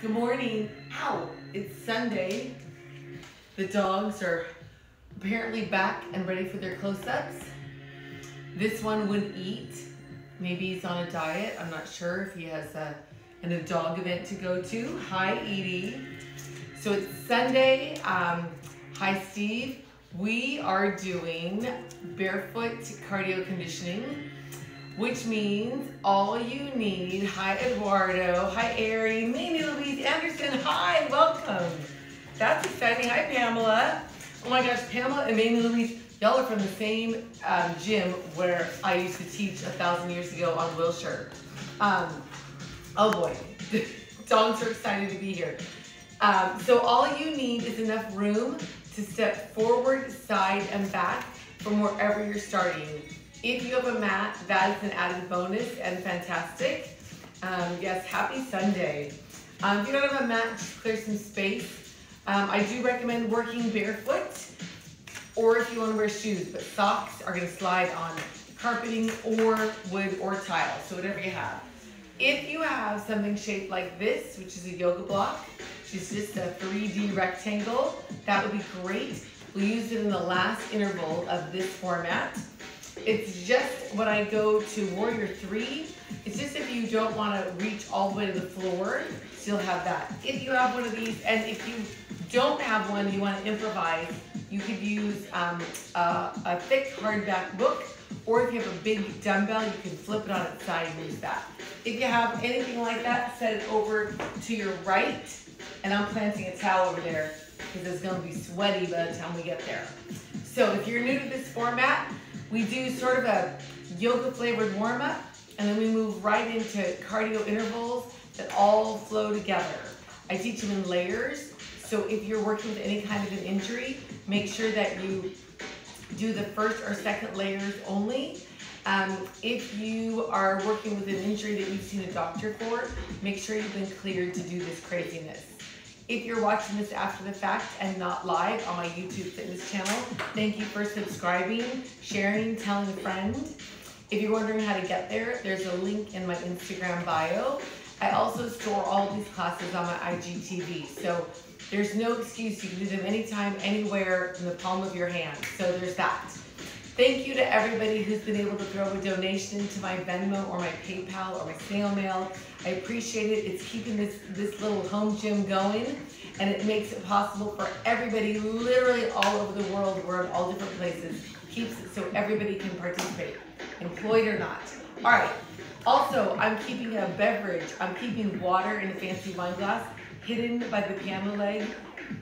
Good morning. Ow! It's Sunday. The dogs are apparently back and ready for their close-ups. This one would eat. Maybe he's on a diet. I'm not sure if he has a, and a dog event to go to. Hi, Edie. So it's Sunday. Um, hi, Steve. We are doing barefoot cardio conditioning which means all you need. Hi, Eduardo. Hi, Ari. Mamie Louise Anderson. Hi, welcome. That's exciting. Hi, Pamela. Oh my gosh, Pamela and Mamie Louise, y'all are from the same um, gym where I used to teach a thousand years ago on Wilshire. Um, oh boy, dogs are excited to be here. Um, so all you need is enough room to step forward, side, and back from wherever you're starting. If you have a mat, that is an added bonus and fantastic. Um, yes, happy Sunday. Um, if you don't have a mat, just clear some space. Um, I do recommend working barefoot or if you want to wear shoes, but socks are going to slide on carpeting or wood or tile, so whatever you have. If you have something shaped like this, which is a yoga block, which is just a 3D rectangle, that would be great. We use it in the last interval of this format. It's just when I go to Warrior 3, it's just if you don't want to reach all the way to the floor, still have that. If you have one of these, and if you don't have one, you want to improvise, you could use um, a, a thick hardback book, or if you have a big dumbbell, you can flip it on its side and use that. If you have anything like that, set it over to your right, and I'm planting a towel over there because it's going to be sweaty by the time we get there. So if you're new to this format, we do sort of a yoga flavored warm up and then we move right into cardio intervals that all flow together. I teach them in layers. So if you're working with any kind of an injury, make sure that you do the first or second layers only. Um, if you are working with an injury that you've seen a doctor for, make sure you've been cleared to do this craziness. If you're watching this after the fact and not live on my YouTube fitness channel, thank you for subscribing, sharing, telling a friend. If you're wondering how to get there, there's a link in my Instagram bio. I also store all these classes on my IGTV, so there's no excuse. You can do them anytime, anywhere, in the palm of your hand. So there's that. Thank you to everybody who's been able to throw a donation to my Venmo or my PayPal or my snail mail. I appreciate it. It's keeping this, this little home gym going and it makes it possible for everybody literally all over the world. We're in all different places. Keeps it so everybody can participate, employed or not. All right. Also, I'm keeping a beverage. I'm keeping water in a fancy wine glass hidden by the piano leg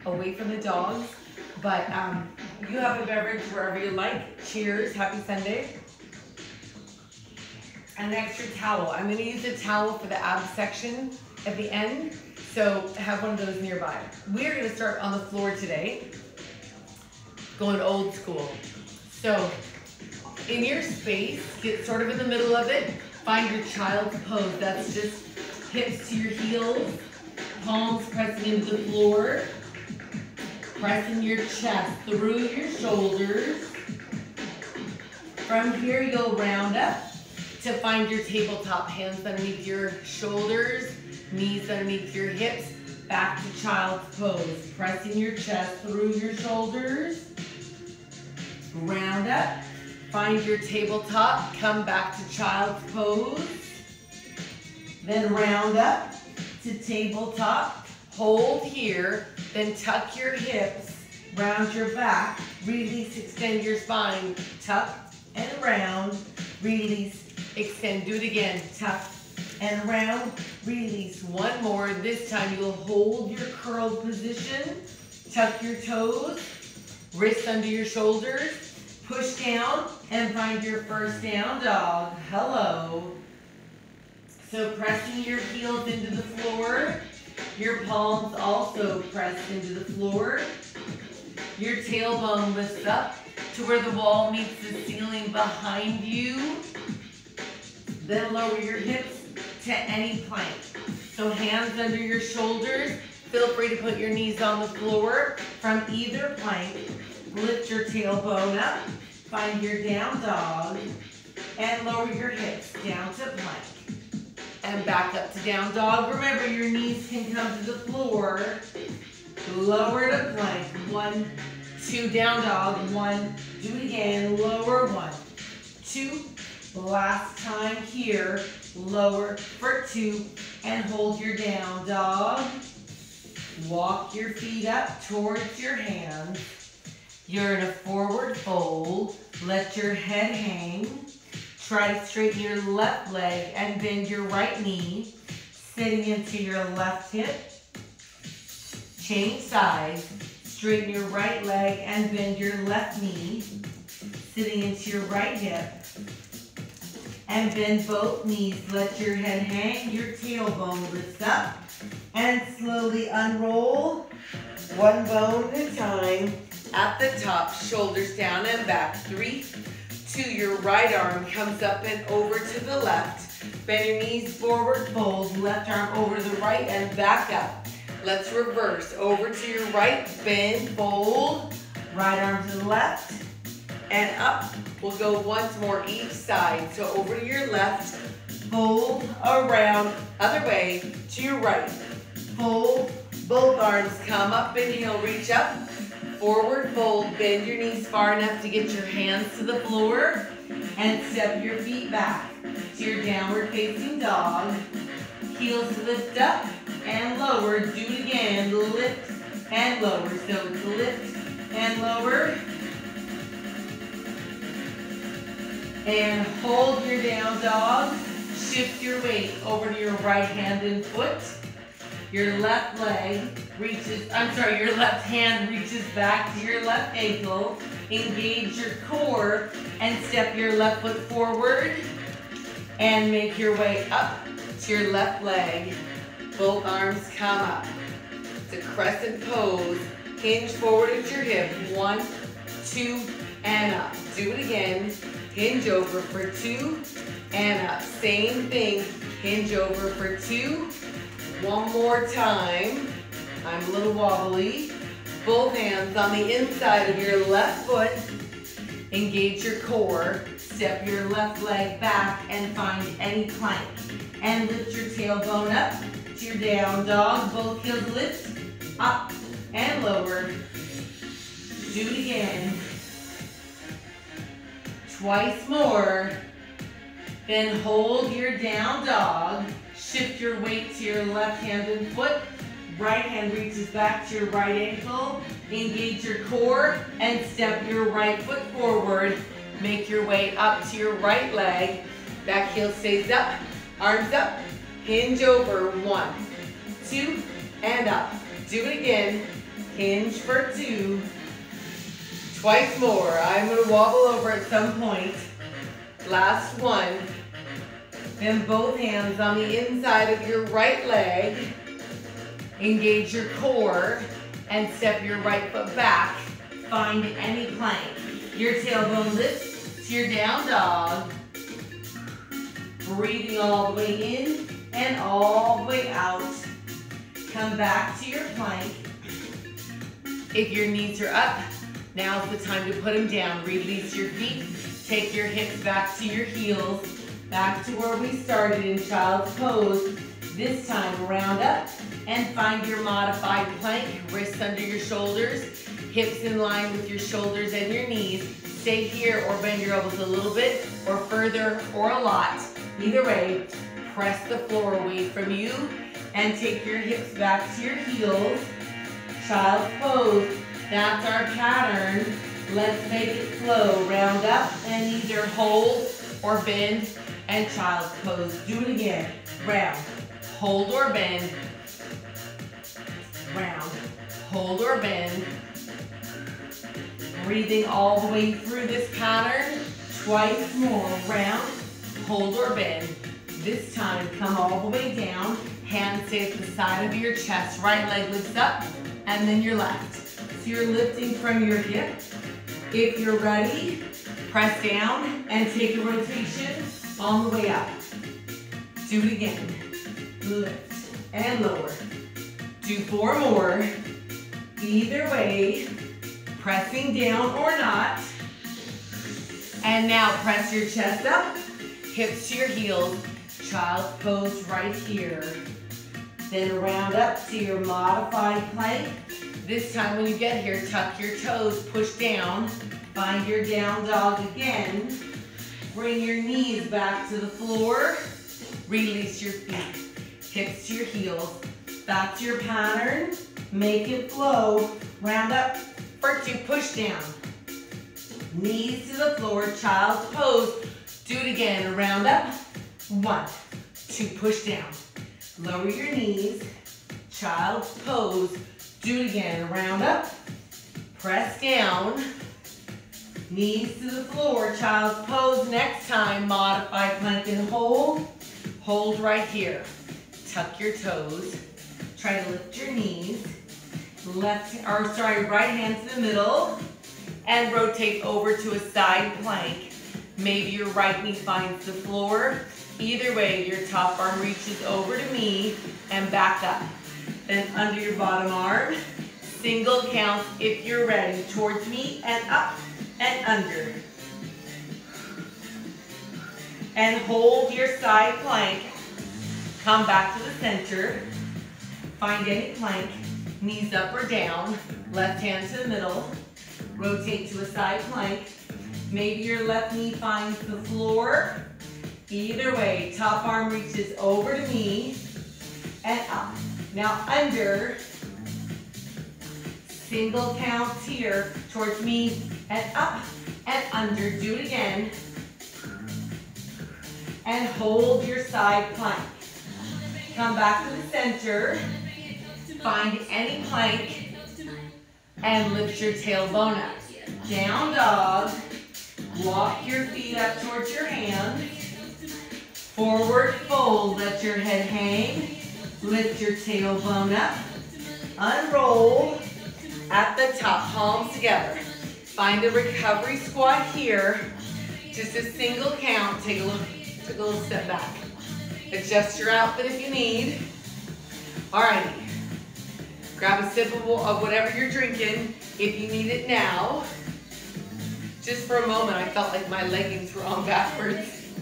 away from the dogs. But um, you have a beverage wherever you like. Cheers. Happy Sunday. And an extra towel. I'm going to use a towel for the ab section at the end. So have one of those nearby. We're to start on the floor today. Going old school. So in your space, get sort of in the middle of it. Find your child's pose. That's just hips to your heels, palms pressing into the floor. Pressing your chest through your shoulders. From here, you'll round up to find your tabletop. Hands underneath your shoulders, knees underneath your hips. Back to child's pose. Pressing your chest through your shoulders. Round up. Find your tabletop. Come back to child's pose. Then round up to tabletop. Hold here, then tuck your hips, round your back, release, extend your spine, tuck and round, release, extend. Do it again, tuck and round, release. One more. This time you'll hold your curled position, tuck your toes, wrists under your shoulders, push down and find your first down dog. Hello. So pressing your heels into the floor, your palms also pressed into the floor. Your tailbone lifts up to where the wall meets the ceiling behind you. Then lower your hips to any plank. So hands under your shoulders. Feel free to put your knees on the floor from either plank. Lift your tailbone up. Find your down dog. And lower your hips down to plank. And back up to down dog. Remember, your knees can come to the floor. Lower to plank. One, two, down dog. One, do it again. Lower, one, two. Last time here. Lower for two and hold your down dog. Walk your feet up towards your hands. You're in a forward fold. Let your head hang. Try to straighten your left leg and bend your right knee, sitting into your left hip. Change sides. Straighten your right leg and bend your left knee, sitting into your right hip. And bend both knees. Let your head hang, your tailbone lifts up. And slowly unroll, one bone at a time. At the top, shoulders down and back. Three, two, your right arm comes up and over to the left. Bend your knees forward, fold. Left arm over to the right and back up. Let's reverse. Over to your right, bend, fold. Right arm to the left and up. We'll go once more each side. So over to your left, fold around, other way to your right. Fold, both arms come up, inhale, reach up. Forward fold, bend your knees far enough to get your hands to the floor and step your feet back to your downward facing dog. Heels lift up and lower. Do it again. Lift and lower. So lift and lower. And hold your down dog. Shift your weight over to your right hand and foot. Your left leg reaches, I'm sorry, your left hand reaches back to your left ankle. Engage your core and step your left foot forward and make your way up to your left leg. Both arms come up. It's a crescent pose. Hinge forward at your hip. One, two, and up. Do it again. Hinge over for two and up. Same thing. Hinge over for two one more time. I'm a little wobbly. Both hands on the inside of your left foot. Engage your core. Step your left leg back and find any plank. And lift your tailbone up to your down dog. Both heels lift, up and lower. Do it again. Twice more. Then hold your down dog. Shift your weight to your left hand and foot. Right hand reaches back to your right ankle. Engage your core and step your right foot forward. Make your way up to your right leg. Back heel stays up. Arms up. Hinge over. One, two, and up. Do it again. Hinge for two. Twice more. I'm to wobble over at some point. Last one. And both hands on the inside of your right leg. Engage your core and step your right foot back. Find any plank. Your tailbone lifts to your down dog. Breathing all the way in and all the way out. Come back to your plank. If your knees are up, now's the time to put them down. Release your feet. Take your hips back to your heels. Back to where we started in child's pose. This time, round up and find your modified plank. Wrists under your shoulders, hips in line with your shoulders and your knees. Stay here or bend your elbows a little bit or further or a lot. Either way, press the floor away from you and take your hips back to your heels. Child's pose. That's our pattern. Let's make it flow. Round up and either hold or bend and child's pose. Do it again. Round, hold or bend. Round, hold or bend. Breathing all the way through this pattern. Twice more. Round, hold or bend. This time, come all the way down. Hands stay at the side of your chest. Right leg lifts up, and then your left. So you're lifting from your hip. If you're ready, press down and take a rotation on the way up. Do it again. Lift and lower. Do four more. Either way, pressing down or not. And now press your chest up, hips to your heels. Child's pose right here. Then round up to your modified plank. This time when you get here, tuck your toes, push down. Find your down dog again. Bring your knees back to the floor. Release your feet. Hips to your heels. That's your pattern. Make it flow. Round up for two, push down. Knees to the floor, child's pose. Do it again, round up. One, two, push down. Lower your knees, child's pose. Do it again, round up. Press down. Knees to the floor, child's pose. Next time, modify plank and hold. Hold right here. Tuck your toes. Try to lift your knees. Left, or sorry, right hand to the middle. And rotate over to a side plank. Maybe your right knee finds the floor. Either way, your top arm reaches over to me and back up. Then under your bottom arm, single count if you're ready. Towards me and up and under. And hold your side plank. Come back to the center. Find any plank. Knees up or down. Left hand to the middle. Rotate to a side plank. Maybe your left knee finds the floor. Either way, top arm reaches over to me and up. Now under, single counts here towards me and up and under. Do it again. And hold your side plank. Come back to the center. Find any plank and lift your tailbone up. Down dog. Walk your feet up towards your hands. Forward fold, let your head hang. Lift your tailbone up. Unroll at the top, palms together. Find a recovery squat here. Just a single count. Take a little, take a little step back. Adjust your outfit if you need. All right. Grab a sip of, of whatever you're drinking if you need it now. Just for a moment, I felt like my leggings were on backwards.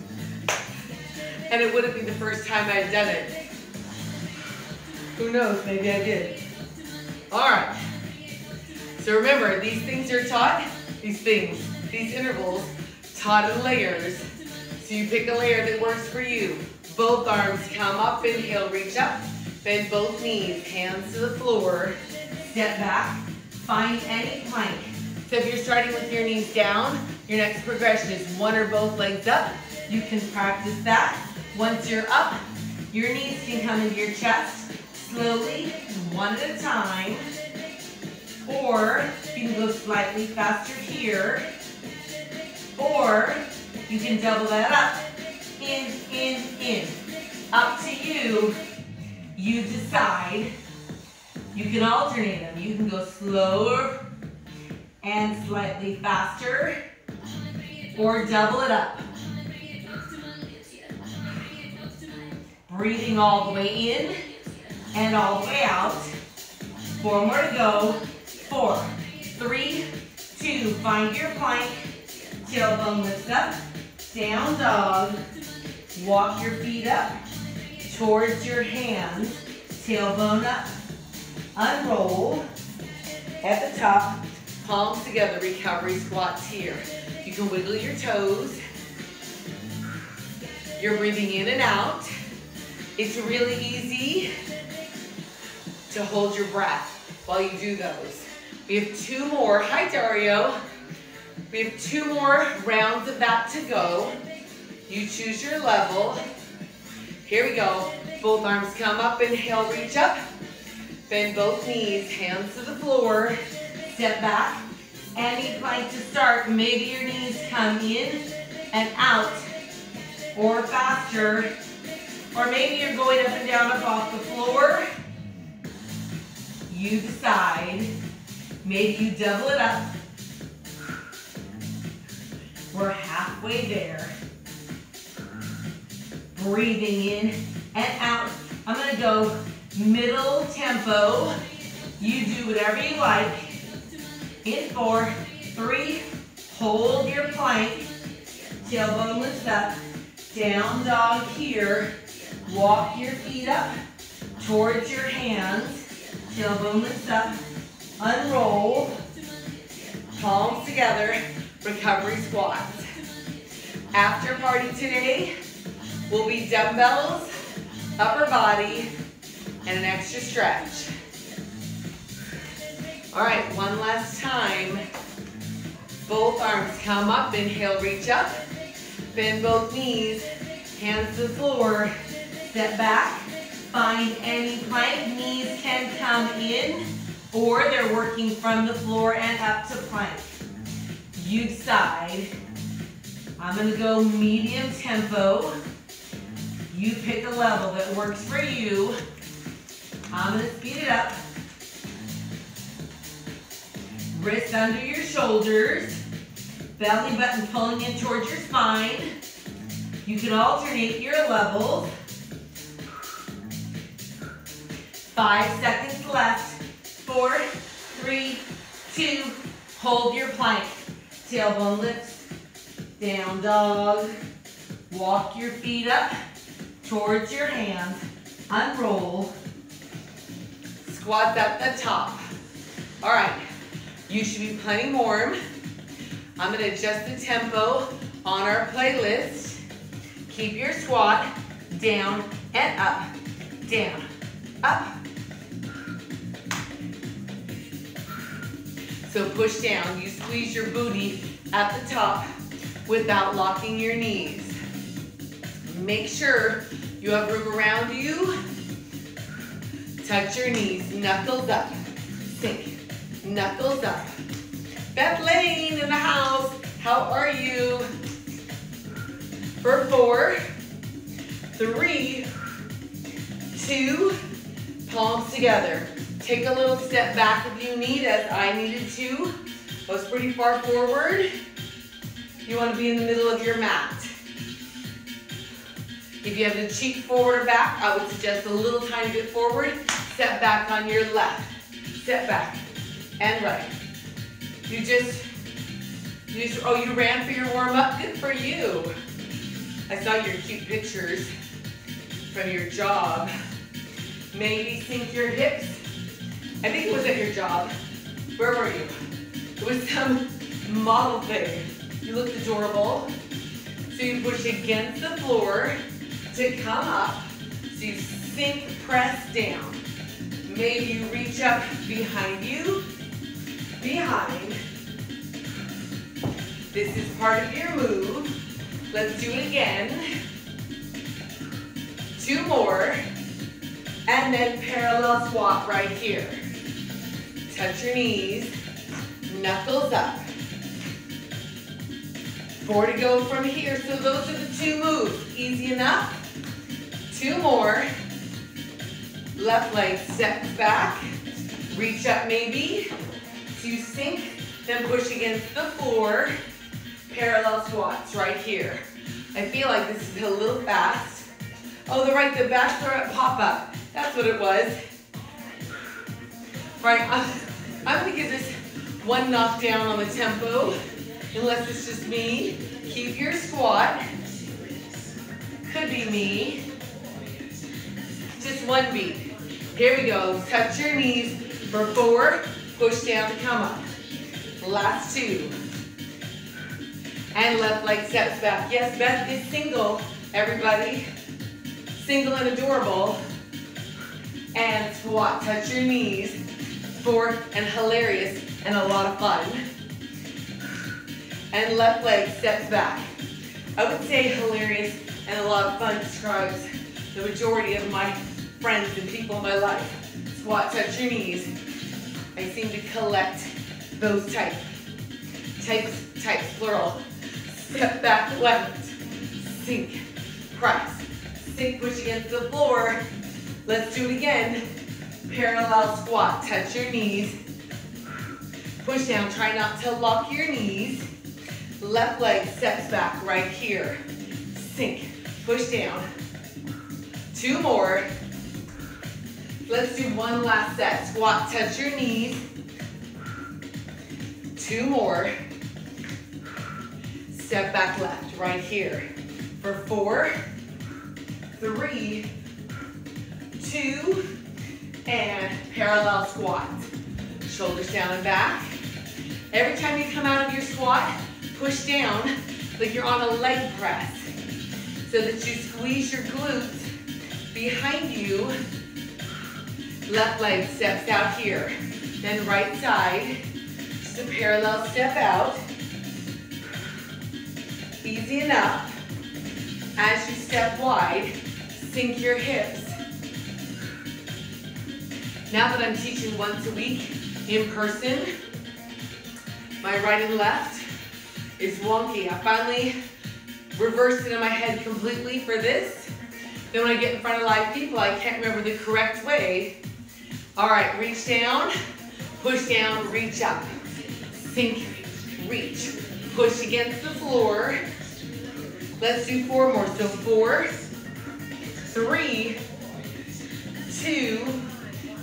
And it wouldn't be the first time I had done it. Who knows, maybe I did. All right. So remember, these things are taught, these things, these intervals, taught in layers. So you pick a layer that works for you. Both arms come up, inhale, reach up. Bend both knees, hands to the floor. Step back, find any plank. So if you're starting with your knees down, your next progression is one or both legs up. You can practice that. Once you're up, your knees can come into your chest slowly, one at a time. Or you can go slightly faster here. Or you can double that up. In, in, in. Up to you. You decide. You can alternate them. You can go slower and slightly faster. Or double it up. Breathing all the way in and all the way out. Four more to go. Four, three, two. Find your plank. Tailbone lifts up. Down dog. Walk your feet up towards your hands. Tailbone up. Unroll. At the top, palms together, recovery squats here. You can wiggle your toes. You're breathing in and out. It's really easy to hold your breath while you do those. We have two more. Hi, Dario. We have two more rounds of that to go. You choose your level. Here we go. Both arms come up, inhale, reach up. Bend both knees, hands to the floor. Step back. Any plank to start. Maybe your knees come in and out or faster or maybe you're going up and down up off the floor. You decide. Maybe you double it up. We're halfway there. Breathing in and out. I'm gonna go middle tempo. You do whatever you like. In four, three, hold your plank. Tailbone lifts up. Down dog here. Walk your feet up towards your hands. Tailbone lifts up. Unroll. Palms together. Recovery squats. After party today will be dumbbells, upper body, and an extra stretch. All right, one last time. Both arms come up, inhale, reach up. Bend both knees, hands to the floor. Step back, find any plank. Knees can come in, or they're working from the floor and up to plank. You decide. I'm gonna go medium tempo. You pick a level that works for you. I'm gonna speed it up. Wrists under your shoulders. Belly button pulling in towards your spine. You can alternate your levels. Five seconds left. Four, three, two, hold your plank. Tailbone lifts, down dog. Walk your feet up towards your hands. Unroll. Squats at the top. All right, you should be plenty warm. I'm gonna adjust the tempo on our playlist. Keep your squat down and up, down, up. So push down, you squeeze your booty at the top without locking your knees. Make sure you have room around you. Touch your knees, knuckles up, sink, knuckles up. Beth Lane in the house, how are you? For four, three, two, palms together. Take a little step back if you need, as I needed to. Was pretty far forward. You want to be in the middle of your mat. If you have to cheek forward or back, I would suggest a little tiny bit forward. Step back on your left. Step back and right. You just, you just, oh, you ran for your warm up? Good for you. I saw your cute pictures from your job. Maybe sink your hips. I think it was at your job. Where were you? It was some model thing. You looked adorable. So you push against the floor to come up. So you sink, press down. Maybe you reach up behind you, behind. This is part of your move. Let's do it again. Two more. And then parallel squat right here. Touch your knees, knuckles up. Four to go from here. So those are the two moves. Easy enough. Two more. Left leg steps back. Reach up maybe. You sink, then push against the floor. Parallel squats right here. I feel like this is a little fast. Oh, the right, the bachelorette pop-up. That's what it was. Right, I'm, gonna give this one knockdown on the tempo, unless it's just me. Keep your squat. Could be me. Just one beat. Here we go. Touch your knees for four. Push down to come up. Last two. And left leg steps back. Yes, Beth is single, everybody. Single and adorable. And squat. Touch your knees. Four and hilarious and a lot of fun. And left leg steps back. I would say hilarious and a lot of fun describes the majority of my friends and people in my life. Squat, touch your knees. I seem to collect those types. Types, types, plural. Step back left. Sink, press. Sink, push against the floor. Let's do it again. Parallel squat, touch your knees. Push down, try not to lock your knees. Left leg steps back right here. Sink, push down. Two more. Let's do one last set. Squat, touch your knees. Two more. Step back left, right here. for four, three, two, and parallel squat. Shoulders down and back. Every time you come out of your squat, push down like you're on a leg press so that you squeeze your glutes behind you. Left leg steps out here. Then right side, just a parallel step out. Easy enough. As you step wide, sink your hips. Now that I'm teaching once a week in person, my right and left is wonky. I finally reversed it in my head completely for this. Then when I get in front of live people, I can't remember the correct way. All right, reach down, push down, reach up. Sink, reach. Push against the floor. Let's do four more. So four, three, two,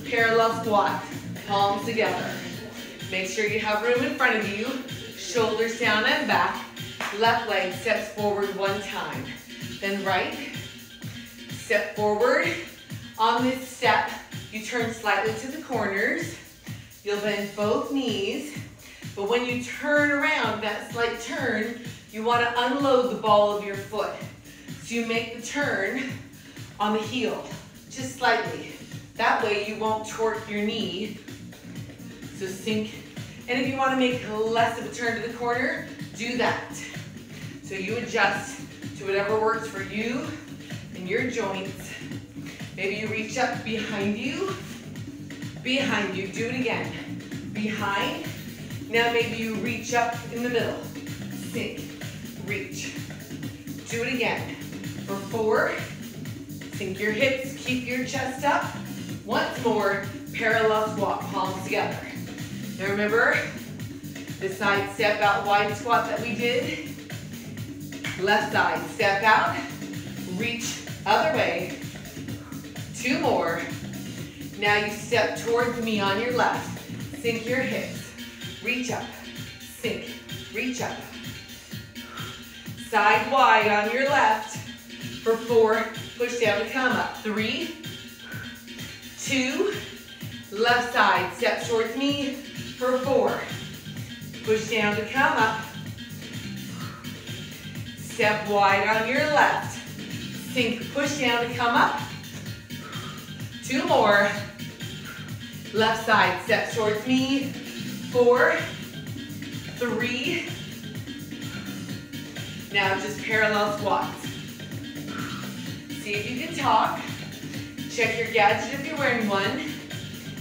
parallel squat. Palms together. Make sure you have room in front of you. Shoulders down and back. Left leg steps forward one time. Then right. Step forward. On this step, you turn slightly to the corners. You'll bend both knees. But when you turn around, that slight turn, you want to unload the ball of your foot. So you make the turn on the heel, just slightly. That way you won't torque your knee. So sink. And if you want to make less of a turn to the corner, do that. So you adjust to whatever works for you and your joints. Maybe you reach up behind you, behind you. Do it again. Behind. Now maybe you reach up in the middle. Sink, reach. Do it again. For four, sink your hips, keep your chest up. Once more, parallel squat, palms together. Now remember, the side step out wide squat that we did. Left side, step out, reach other way. Two more. Now you step towards me on your left. Sink your hips. Reach up. Sink. Reach up. Side wide on your left. For four, push down to come up. Three, two, left side, step towards me. For four, push down to come up. Step wide on your left. Sink, push down to come up. Two more. Left side, step towards me. Four, three. Now just parallel squats. See if you can talk. Check your gadget if you're wearing one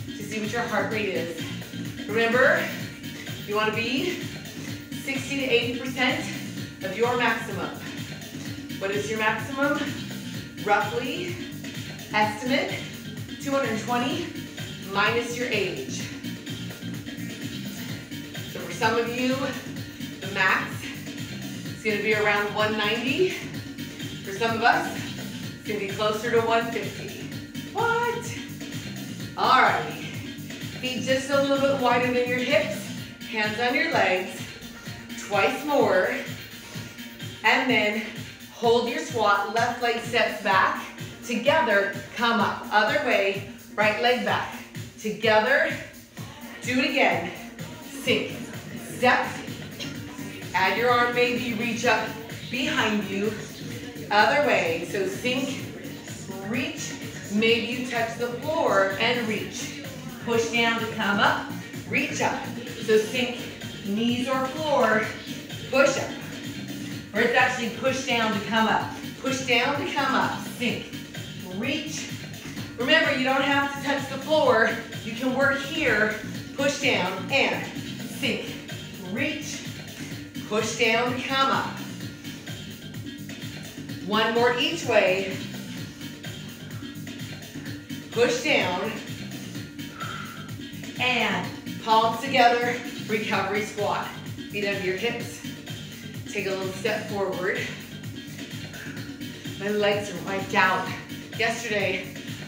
to see what your heart rate is. Remember, you want to be 60 to 80% of your maximum. What is your maximum? Roughly, estimate, 220 minus your age. So for some of you, the max is gonna be around 190. For some of us, it's gonna be closer to 150. Feet just a little bit wider than your hips. Hands on your legs. Twice more. And then hold your squat. Left leg steps back. Together, come up. Other way, right leg back. Together, do it again. Sink, step. Add your arm, maybe reach up behind you. Other way, so sink, reach. Maybe you touch the floor and reach. Push down to come up, reach up. So sink, knees or floor, push up. Or it's actually push down to come up. Push down to come up, sink, reach. Remember, you don't have to touch the floor. You can work here, push down, and sink, reach, push down come up. One more each way. Push down, and palms together, recovery squat. Feet under your hips. Take a little step forward. My legs are wiped out. Yesterday,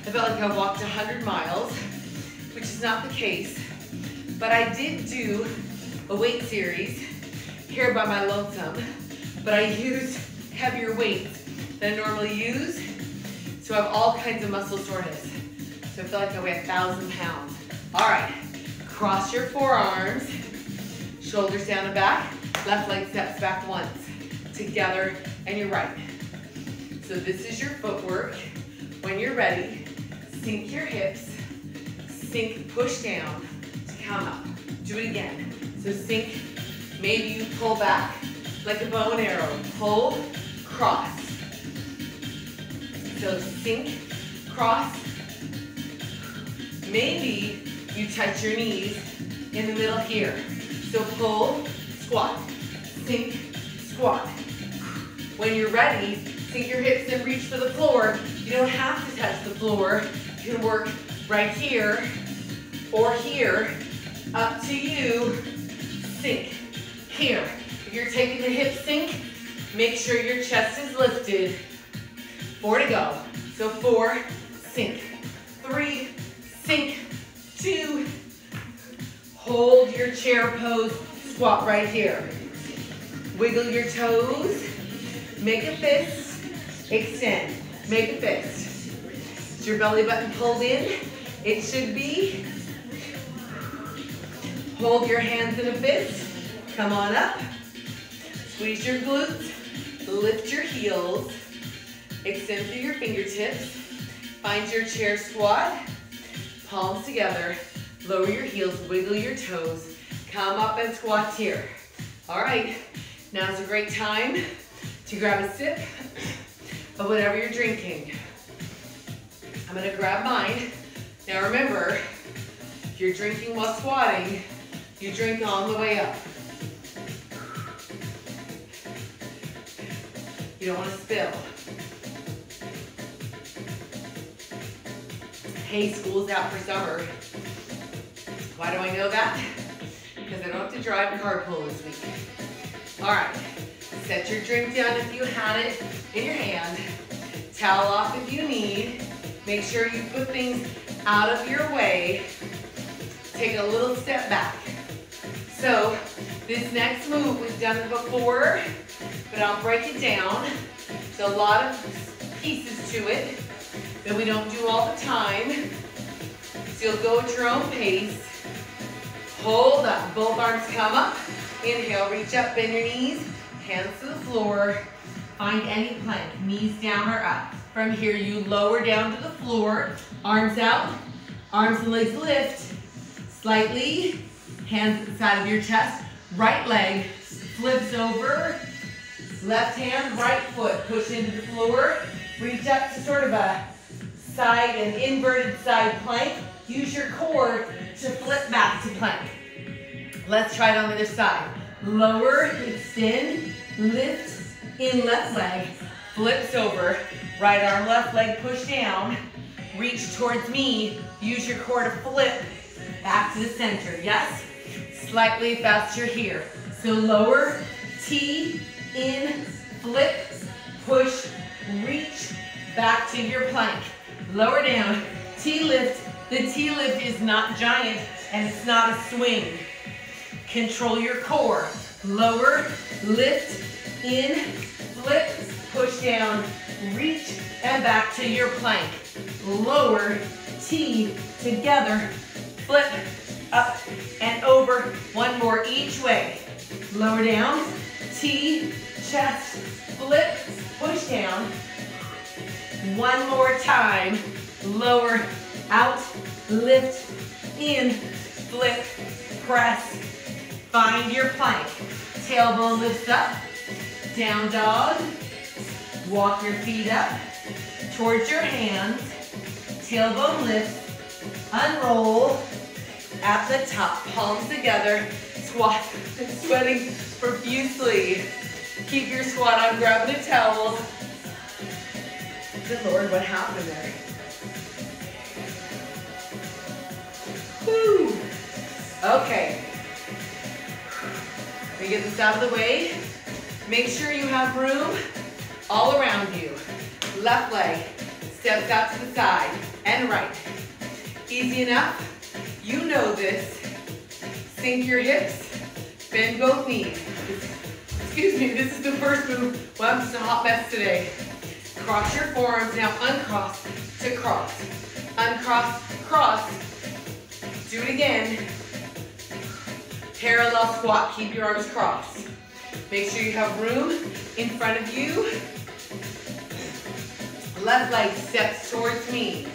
I felt like I walked 100 miles, which is not the case. But I did do a weight series here by my lonesome. But I used heavier weights than I normally use. So I have all kinds of muscle soreness. So I feel like I weigh a thousand pounds. All right, cross your forearms, shoulders down and back, left leg steps back once, together and you're right. So this is your footwork. When you're ready, sink your hips, sink, push down to come up. Do it again. So sink, maybe you pull back like a bow and arrow. Pull, cross. So sink, cross. Maybe you touch your knees in the middle here. So pull, squat, sink, squat. When you're ready, sink your hips and reach for the floor. You don't have to touch the floor. You can work right here or here. Up to you. Sink. Here. If you're taking the hip sink, make sure your chest is lifted. Four to go. So four, sink. Three, sink. Two, hold your chair pose, squat right here. Wiggle your toes, make a fist, extend, make a fist. Is your belly button pulled in? It should be. Hold your hands in a fist, come on up. Squeeze your glutes, lift your heels, extend through your fingertips. Find your chair squat, palms together, lower your heels, wiggle your toes, come up and squat here. All right, now's a great time to grab a sip of whatever you're drinking. I'm gonna grab mine. Now remember, if you're drinking while squatting, you drink on the way up. You don't wanna spill. Hey, school's out for summer. Why do I know that? Because I don't have to drive carpool this week. All right, set your drink down if you had it in your hand. Towel off if you need. Make sure you put things out of your way. Take a little step back. So this next move, we've done it before, but I'll break it down. There's a lot of pieces to it that we don't do all the time. So you'll go at your own pace. Hold up, both arms come up. Inhale, reach up, bend your knees, hands to the floor. Find any plank, knees down or up. From here, you lower down to the floor, arms out, arms and legs lift, slightly, hands at the side of your chest, right leg flips over, left hand, right foot, push into the floor, reach up to sort of a side and inverted side plank. Use your core to flip back to plank. Let's try it on the other side. Lower, extend, lift, in left leg, flips over, right arm, left leg, push down, reach towards me, use your core to flip back to the center, yes? Slightly faster here. So lower, T, in, flip, push, reach, back to your plank. Lower down, T lift. The T lift is not giant and it's not a swing. Control your core. Lower, lift, in, flip, push down, reach, and back to your plank. Lower, T, together, flip, up, and over. One more each way. Lower down, T, chest, flip, push down, one more time. Lower, out, lift, in, flip, press. Find your plank. Tailbone lifts up. Down dog. Walk your feet up. Towards your hands. Tailbone lifts. Unroll. At the top, palms together. Squat. Sweating profusely. Keep your squat. I'm grabbing a towel. Good Lord, what happened there? Whew. Okay. Me get this out of the way. Make sure you have room all around you. Left leg steps out to the side and right. Easy enough. You know this. Sink your hips, bend both knees. excuse me, this is the first move. Well, I'm just a hot mess today. Cross your forearms, now uncross to cross. Uncross, cross. Do it again. Parallel squat, keep your arms crossed. Make sure you have room in front of you. Left leg steps towards me.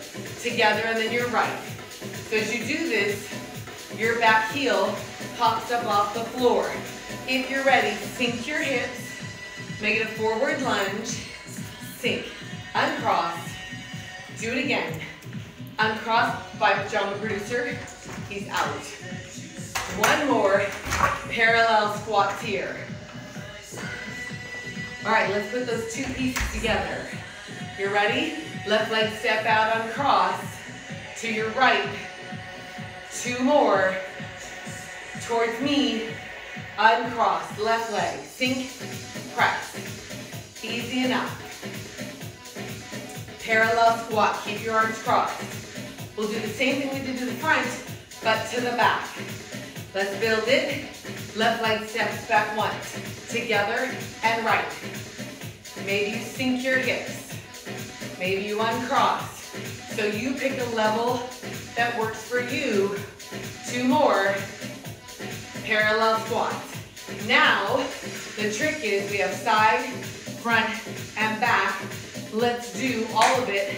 Together and then your right. So as you do this, your back heel pops up off the floor. If you're ready, sink your hips. Make it a forward lunge. Sink. Uncross. Do it again. Uncross by pajama producer. He's out. One more. Parallel squats here. All right, let's put those two pieces together. You're ready? Left leg step out on cross. To your right. Two more. Towards me. Uncross. Left leg. Sink. Press. Easy enough. Parallel squat. Keep your arms crossed. We'll do the same thing we did to the front, but to the back. Let's build it. Left leg steps back once. Together and right. Maybe you sink your hips. Maybe you uncross. So you pick a level that works for you. Two more. Parallel squats. Now, the trick is we have side, front, and back. Let's do all of it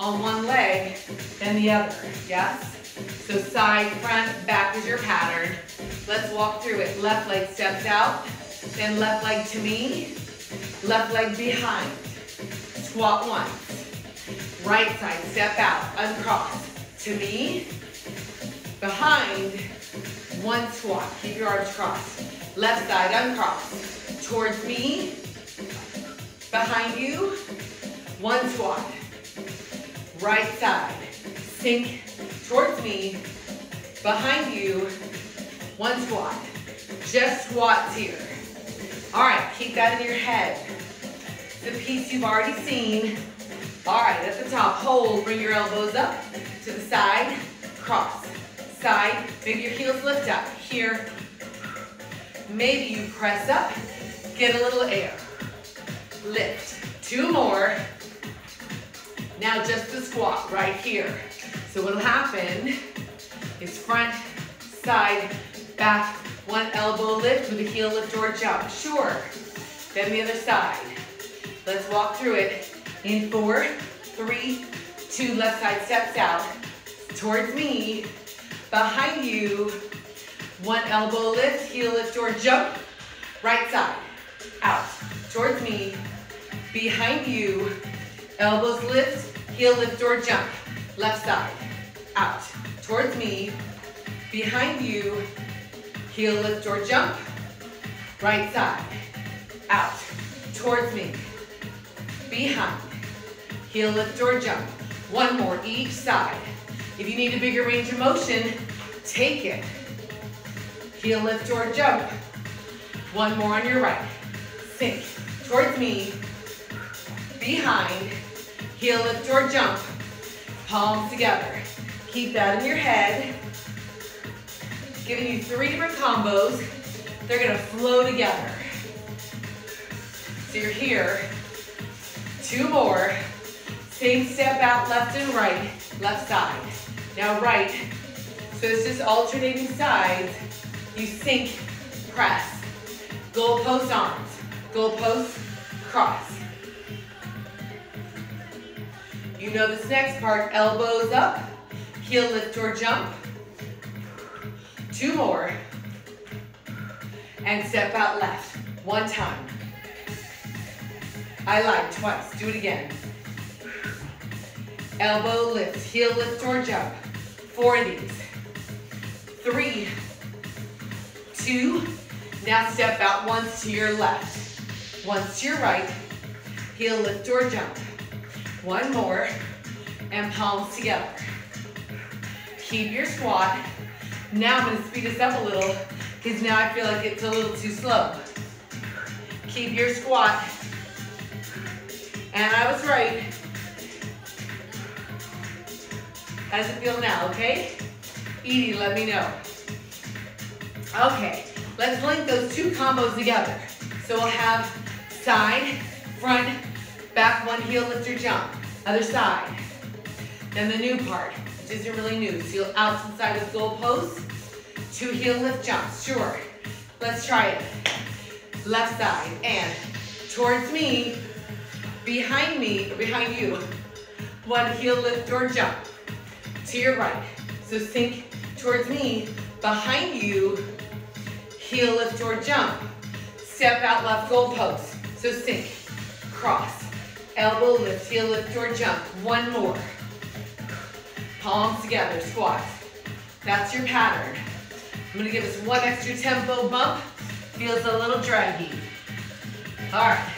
on one leg, then the other, yes? So side, front, back is your pattern. Let's walk through it. Left leg steps out, then left leg to me, left leg behind. Squat once. Right side, step out, uncross. To me, behind, one squat. Keep your arms crossed. Left side, uncross. Towards me, behind you, one squat. Right side, sink towards me, behind you, one squat. Just squats here. All right, keep that in your head. The piece you've already seen. All right, at the top, hold, bring your elbows up to the side, cross, side, maybe your heels lift up, here. Maybe you press up, get a little air. Lift, two more. Now just the squat right here. So what'll happen is front, side, back, one elbow lift with a heel lift or jump. Sure. Then the other side. Let's walk through it in four, three, two, left side steps out. Towards me, behind you, one elbow lift, heel lift or jump. Right side, out. Towards me, behind you, elbows lift, heel lift or jump. Left side, out. Towards me, behind you, heel lift or jump. Right side, out. Towards me, behind, heel lift or jump. One more each side. If you need a bigger range of motion, take it. Heel lift or jump. One more on your right. Sink towards me, behind, heel lift or jump. Palms together. Keep that in your head. Giving you three different combos. They're gonna flow together. So you're here. Two more. Same step out, left and right, left side. Now right. So it's just alternating sides. You sink, press. Goalpost arms. Goalpost, cross. You know this next part, elbows up, heel lift or jump. Two more. And step out left, one time. I lied twice, do it again. Elbow lift, heel lift or jump. Four of these. Three, two, now step out once to your left, once to your right, heel lift or jump. One more, and palms together. Keep your squat. Now I'm gonna speed this up a little, because now I feel like it's a little too slow. Keep your squat. And I was right. How does it feel now, okay? Edie, let me know. Okay, let's link those two combos together. So we'll have side, front, back, one heel lifter jump. Other side. Then the new part, which isn't really new. So you'll out inside of goal post, two heel lift jumps, sure. Let's try it. Left side, and towards me, behind me, behind you. One heel lift or jump. To your right. So sink towards me, behind you, heel lift or jump. Step out left goal post. So sink, cross, elbow lift, heel lift or jump. One more. Palms together, squat. That's your pattern. I'm gonna give us one extra tempo bump. Feels a little draggy. All right.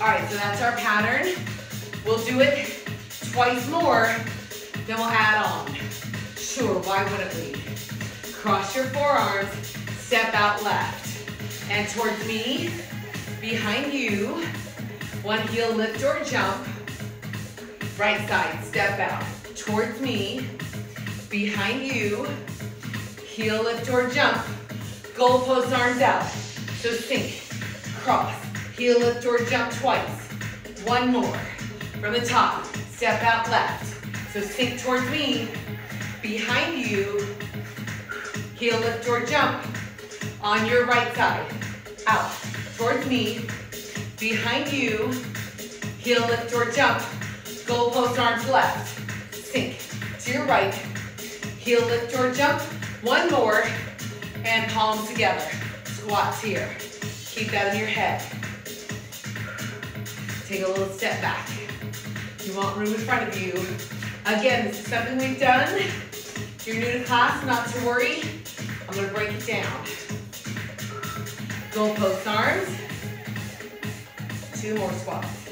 All right, so that's our pattern. We'll do it twice more, then we'll add on. Sure, why wouldn't we? Cross your forearms, step out left. And towards me, behind you, one heel lift or jump. Right side, step out. Towards me, behind you, heel lift or jump. Goalpost arms out. So sink, cross, heel lift or jump twice. One more. From the top, step out left. So sink towards me, behind you, heel lift or jump. On your right side, out, towards me, behind you, heel lift or jump. Goalpost arms left. Sink to your right. Heel lift or jump. One more. And palms together. Squats here. Keep that in your head. Take a little step back. You want room in front of you. Again, this is something we've done. If you're new to class, not to worry. I'm gonna break it down. Goalpost arms. Two more squats.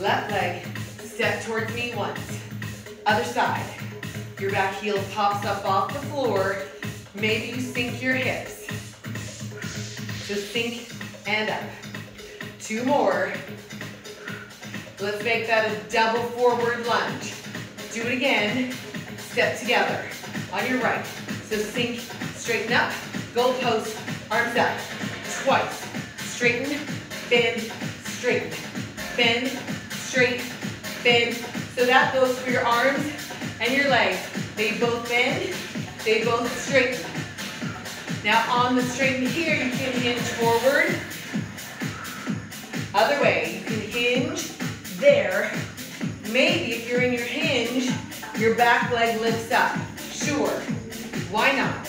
Left leg, step towards me once. Other side. Your back heel pops up off the floor. Maybe you sink your hips. Just sink and up. Two more. Let's make that a double forward lunge. Do it again. Step together on your right. So sink, straighten up, goal post, arms up. Twice. Straighten, bend, straighten. Bend, straight, bend. So that goes for your arms and your legs. They both bend, they both straighten. Now on the straighten here, you can hinge forward. Other way, you can hinge there. Maybe if you're in your hinge, your back leg lifts up. Sure, why not?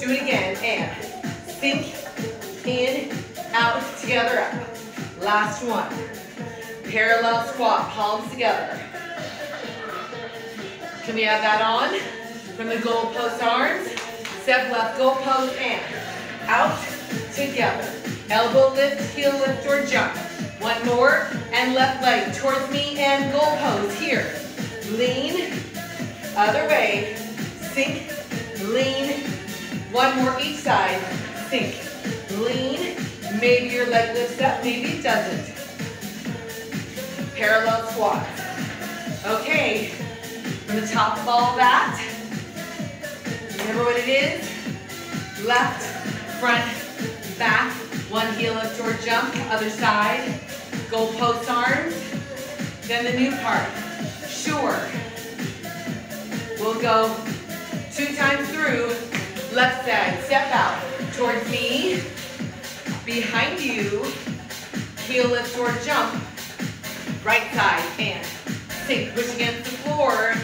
Do it again, and sink, in, out, together, up. Last one. Parallel squat, palms together. Can we have that on? From the goal post arms. Step left, goal post, and out, together. Elbow lift, heel lift, or jump. One more, and left leg towards me, and goal pose here. Lean, other way, sink, lean. One more each side, sink, lean. Maybe your leg lifts up, maybe it doesn't. Parallel squat. Okay, from the top of all that, remember what it is? Left, front, back, one heel lift or jump, other side, goal post arms. Then the new part, sure. We'll go two times through, left side, step out, towards me, behind you, heel lift or jump, right side, and sink, push against the floor,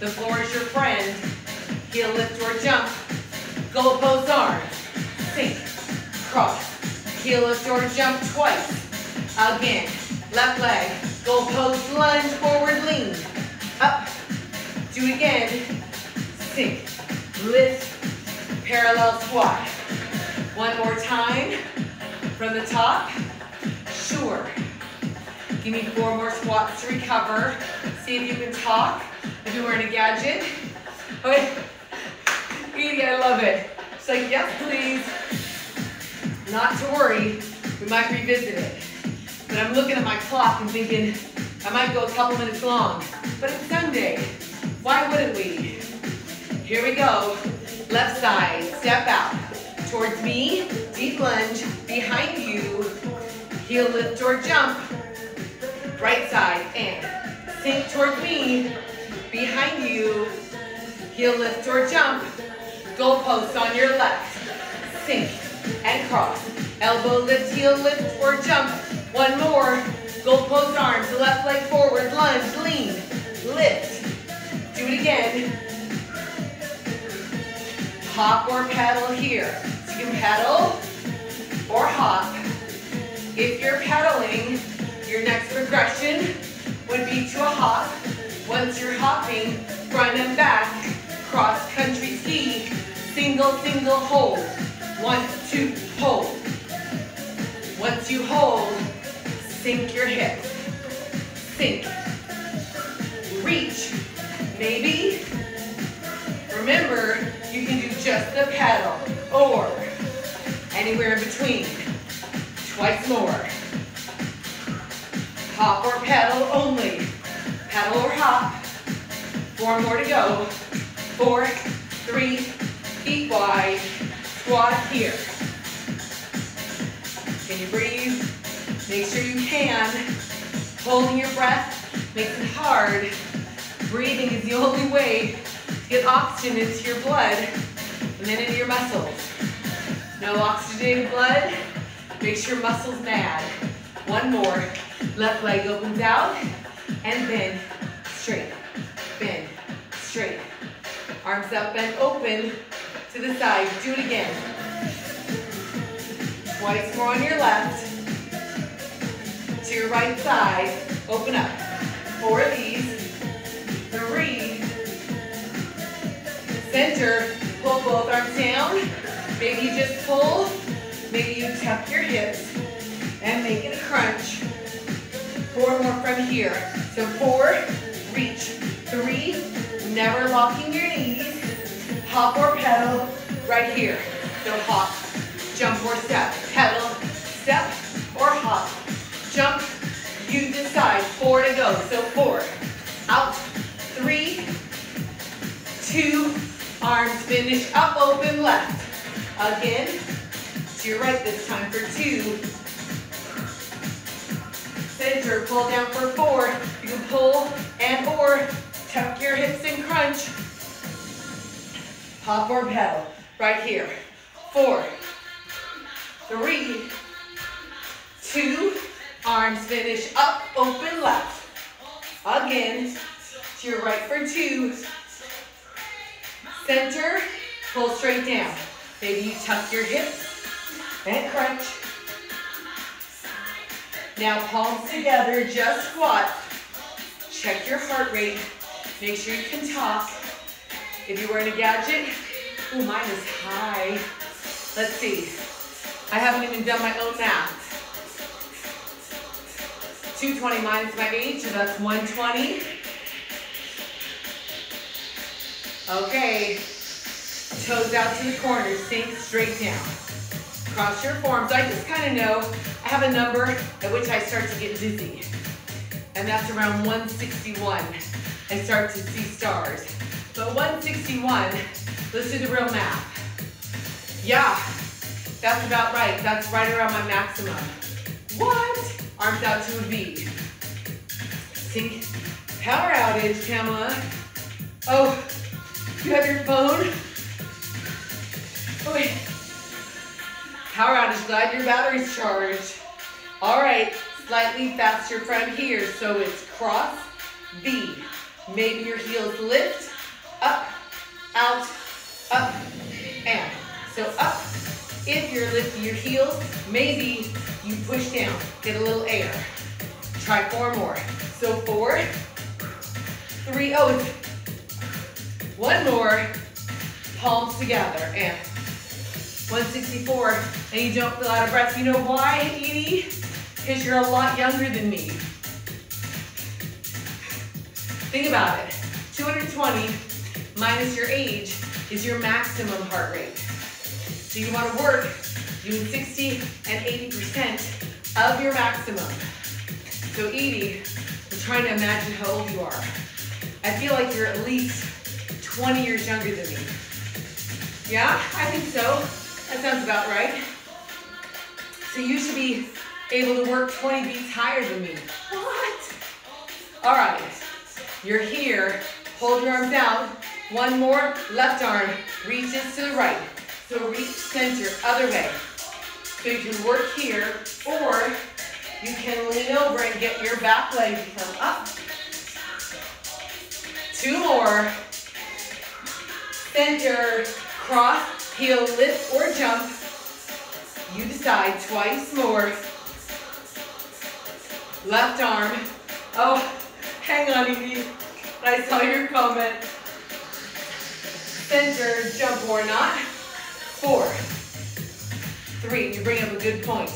the floor is your friend, heel lift or jump, goal post arms, sink, cross, heel lift or jump twice, again, left leg, goal post lunge, forward lean, up, do again, sink, lift, parallel squat, one more time, from the top, sure. Give me four more squats to recover. See if you can talk, if you're wearing a gadget. Okay, Edie, I love it. She's like, yes, please. Not to worry, we might revisit it. But I'm looking at my clock and thinking, I might go a couple minutes long. But it's Sunday, why wouldn't we? Here we go, left side, step out. towards me, deep lunge, behind you, heel lift or jump, right side, and sink towards me, behind you, heel lift or jump, goalpost on your left, sink and cross, elbow lift, heel lift or jump, one more, goalpost arms, left leg forward, lunge, lean, lift, do it again, hop or pedal here. So you can pedal or hop. If you're pedaling, your next progression would be to a hop. Once you're hopping, front and back, cross country ski, single, single hold. One, two, hold. Once you hold, sink your hips. Sink. Reach. Maybe. Remember, just the pedal or anywhere in between. Twice more. Hop or pedal only. Pedal or hop. Four more to go. Four, three, feet wide. Squat here. Can you breathe? Make sure you can. Holding your breath makes it hard. Breathing is the only way to Get oxygen into your blood and into your muscles. No oxygenated blood makes your muscles mad. One more. Left leg opens out and bend straight. Bend straight. Arms up and open to the side. Do it again. Twice more on your left. To your right side. Open up. Four of these. Three. Center, pull both arms down. Maybe you just pull. Maybe you tuck your hips and make it a crunch. Four more from here. So four, reach. Three, never locking your knees. Hop or pedal right here. So hop, jump or step. Pedal, step or hop. Jump, you decide. Four to go. So four, out, three, two, Arms finish up, open, left. Again, to your right this time for two. Center, pull down for four. You can pull and or tuck your hips and crunch. Hop or pedal, right here. Four, three, two, arms finish up, open, left. Again, to your right for two. Center, pull straight down. Maybe you tuck your hips and crunch. Now palms together, just squat. Check your heart rate. Make sure you can talk. If you're wearing a gadget, oh, mine is high. Let's see. I haven't even done my own math. 220 minus my age, so that's 120. Okay, toes out to the corners, sink straight down. Cross your forms. I just kind of know I have a number at which I start to get dizzy. And that's around 161. I start to see stars. But 161, let's do the real math. Yeah, that's about right. That's right around my maximum. What? Arms out to a V. Sink. Power outage, Pamela. Oh, you have your phone? Oh, wait. Power outage, glad your battery's charged. All right, slightly faster from here. So it's cross, V. Maybe your heels lift, up, out, up, and. So up, if you're lifting your heels, maybe you push down, get a little air. Try four more. So four, three, oh, one more, palms together, and 164, and you don't feel out of breath. You know why, Edie? Because you're a lot younger than me. Think about it. 220 minus your age is your maximum heart rate. So you want to work doing 60 and 80% of your maximum. So Edie, I'm trying to imagine how old you are. I feel like you're at least 20 years younger than me. Yeah, I think so. That sounds about right. So you should be able to work 20 beats higher than me. What? All right, you're here. Hold your arms out. One more, left arm reaches to the right. So reach center, other way. So you can work here, or you can lean over and get your back leg to come up. Two more. Center, cross, heel, lift, or jump. You decide, twice more. Left arm. Oh, hang on, Edie. I saw your comment. Center, jump or not. Four, three, you bring up a good point.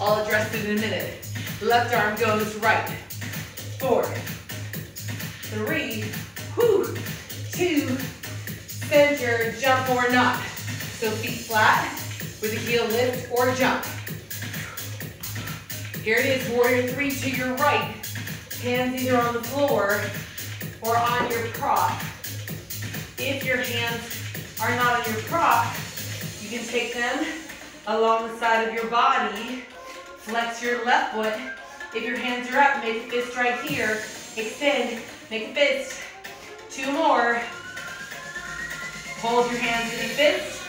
I'll address it in a minute. Left arm goes right. Four, three, whew, two, center, jump or not. So feet flat with a heel lift or jump. Here it is, warrior three to your right. Hands either on the floor or on your prop. If your hands are not on your prop, you can take them along the side of your body. Flex your left foot. If your hands are up, make a fist right here. Extend, make a fist. Two more. Hold your hands in a fist.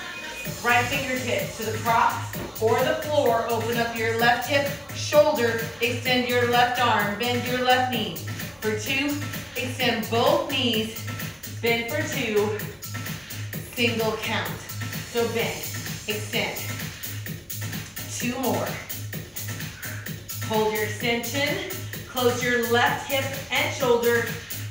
Right fingertips to the prop or the floor. Open up your left hip, shoulder. Extend your left arm. Bend your left knee. For two, extend both knees. Bend for two. Single count. So bend, extend. Two more. Hold your extension. Close your left hip and shoulder.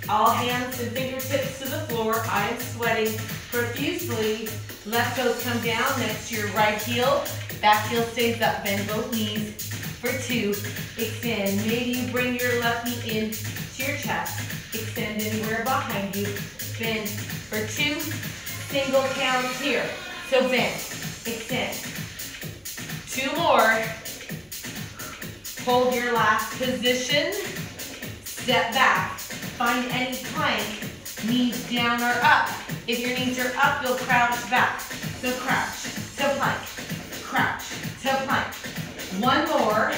All hands and fingertips to the floor. I am sweating profusely. Left toes come down next to your right heel. Back heel stays up. Bend both knees. For two, extend. Maybe you bring your left knee in to your chest. Extend anywhere behind you. Bend for two. Single counts here. So bend, extend. Two more. Hold your last position. Step back. Find any plank. Knees down or up. If your knees are up, you'll crouch back. So crouch to plank. Crouch to plank. One more.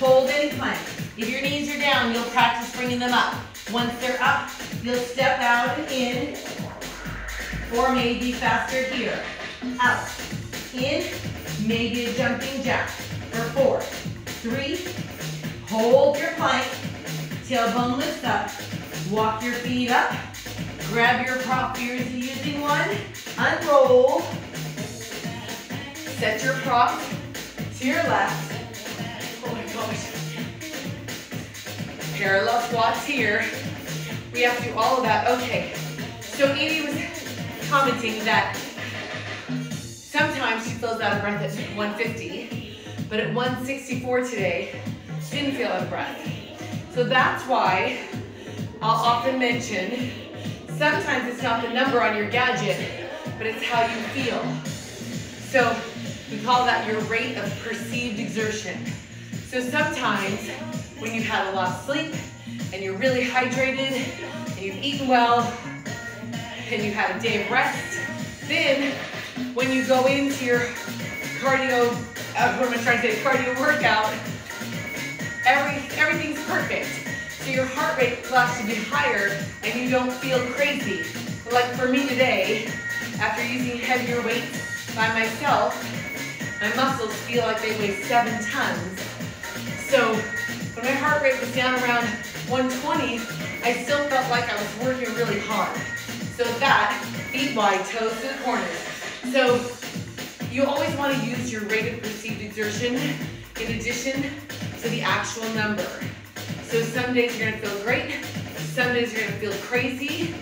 Hold any plank. If your knees are down, you'll practice bringing them up. Once they're up, you'll step out and in. Or maybe faster here. Out. In. Maybe a jumping jack. For four, three, hold your plank, tailbone lifts up, walk your feet up, grab your prop if you're using one, unroll, set your prop to your left, oh my gosh, parallel squats here, we have to do all of that, okay, so Edie was commenting that sometimes she feels out of breath at 150, but at 164 today, she didn't feel out of breath. So that's why I'll often mention, sometimes it's not the number on your gadget, but it's how you feel. So we call that your rate of perceived exertion. So sometimes when you've had a lot of sleep and you're really hydrated and you've eaten well and you've had a day of rest, then when you go into your cardio, uh, what am I trying to say, cardio workout, every, everything's perfect. So your heart rate will to be higher and you don't feel crazy. Like for me today, after using heavier weights by myself, my muscles feel like they weigh seven tons. So when my heart rate was down around 120, I still felt like I was working really hard. So that, feet wide, toes to the corners. So you always want to use your rate of perceived exertion in addition to the actual number. So some days you're gonna feel great, some days you're gonna feel crazy.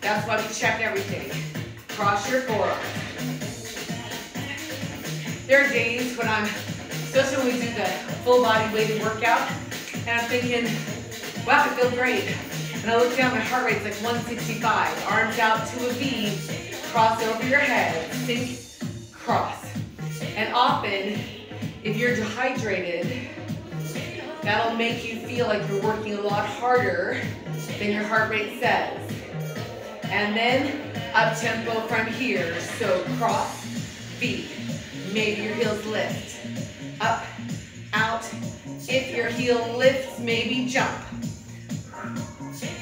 That's why we check everything. Cross your forearms. There are days when I'm, especially when we do the full body weighted workout, and I'm thinking, wow, I feel great. And I look down, my heart rate's like 165. Arms out to a V, cross over your head, sink, cross. And often, if you're dehydrated, that'll make you feel like you're working a lot harder than your heart rate says. And then up tempo from here. So cross, V, maybe your heels lift. Up, out. If your heel lifts, maybe jump.